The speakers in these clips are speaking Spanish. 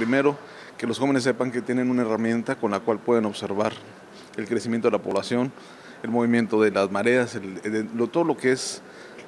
Primero, que los jóvenes sepan que tienen una herramienta con la cual pueden observar el crecimiento de la población, el movimiento de las mareas, todo lo que es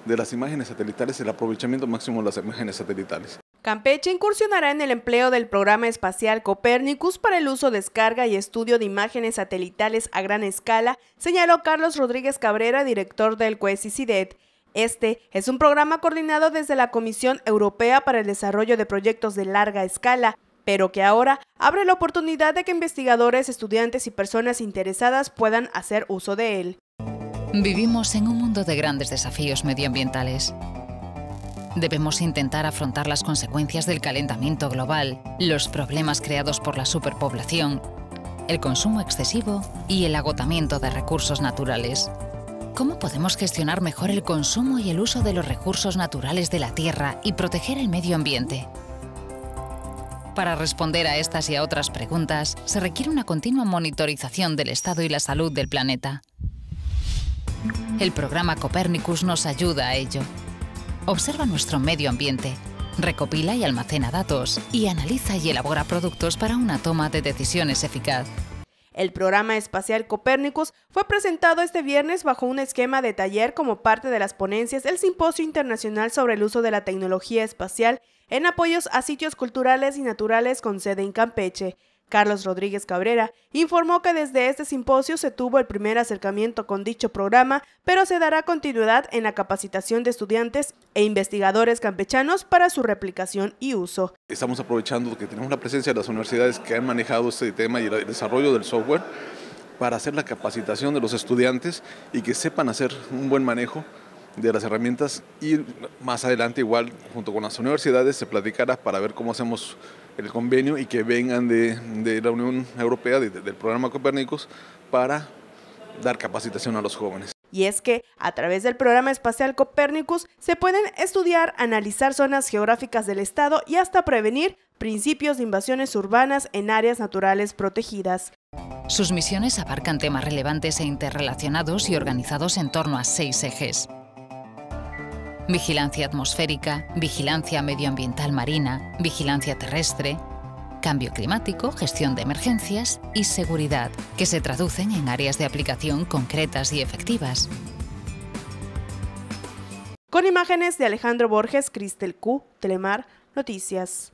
de las imágenes satelitales, el aprovechamiento máximo de las imágenes satelitales. Campeche incursionará en el empleo del programa espacial Copernicus para el uso, descarga y estudio de imágenes satelitales a gran escala, señaló Carlos Rodríguez Cabrera, director del CUESICIDET. Este es un programa coordinado desde la Comisión Europea para el Desarrollo de Proyectos de Larga Escala, pero que ahora abre la oportunidad de que investigadores, estudiantes y personas interesadas puedan hacer uso de él. Vivimos en un mundo de grandes desafíos medioambientales. Debemos intentar afrontar las consecuencias del calentamiento global, los problemas creados por la superpoblación, el consumo excesivo y el agotamiento de recursos naturales. ¿Cómo podemos gestionar mejor el consumo y el uso de los recursos naturales de la Tierra y proteger el medio ambiente? Para responder a estas y a otras preguntas, se requiere una continua monitorización del estado y la salud del planeta. El programa Copernicus nos ayuda a ello observa nuestro medio ambiente, recopila y almacena datos y analiza y elabora productos para una toma de decisiones eficaz. El programa espacial Copérnicus fue presentado este viernes bajo un esquema de taller como parte de las ponencias del Simposio Internacional sobre el Uso de la Tecnología Espacial en apoyos a sitios culturales y naturales con sede en Campeche. Carlos Rodríguez Cabrera, informó que desde este simposio se tuvo el primer acercamiento con dicho programa, pero se dará continuidad en la capacitación de estudiantes e investigadores campechanos para su replicación y uso. Estamos aprovechando que tenemos la presencia de las universidades que han manejado este tema y el desarrollo del software para hacer la capacitación de los estudiantes y que sepan hacer un buen manejo de las herramientas y más adelante igual junto con las universidades se platicará para ver cómo hacemos el convenio y que vengan de, la Unión Europea, del programa Copérnicos, para dar capacitación a los jóvenes. Y es que a través del programa espacial Copérnicus se pueden estudiar, analizar zonas geográficas del Estado y hasta prevenir principios de invasiones urbanas en áreas naturales protegidas. Sus misiones abarcan temas relevantes e interrelacionados y organizados en torno a seis ejes vigilancia atmosférica, vigilancia medioambiental marina, vigilancia terrestre, cambio climático, gestión de emergencias y seguridad, que se traducen en áreas de aplicación concretas y efectivas. Con imágenes de Alejandro Borges, Cristel Q, Telemar, Noticias.